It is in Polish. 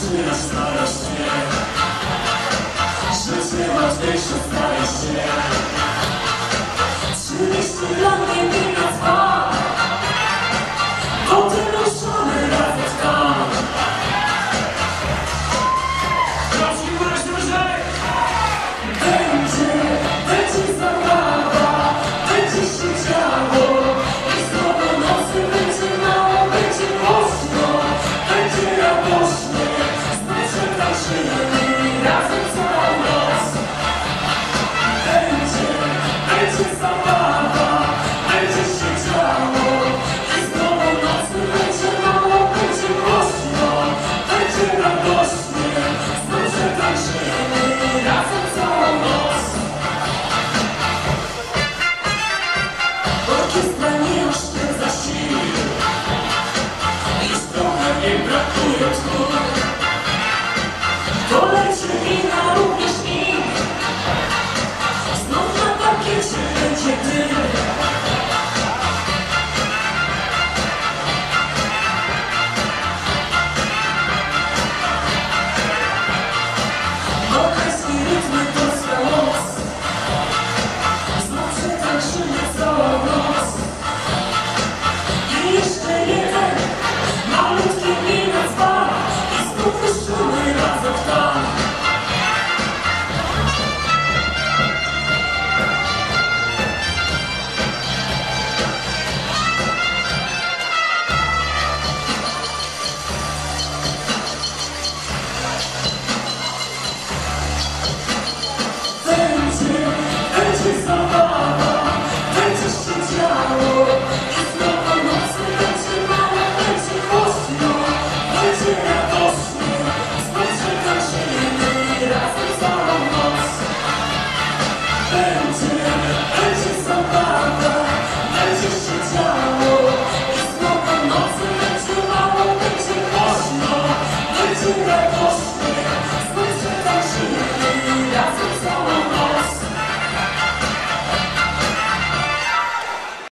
Życie na starość nie? Życie ważniejsze starość nie? i brakując mu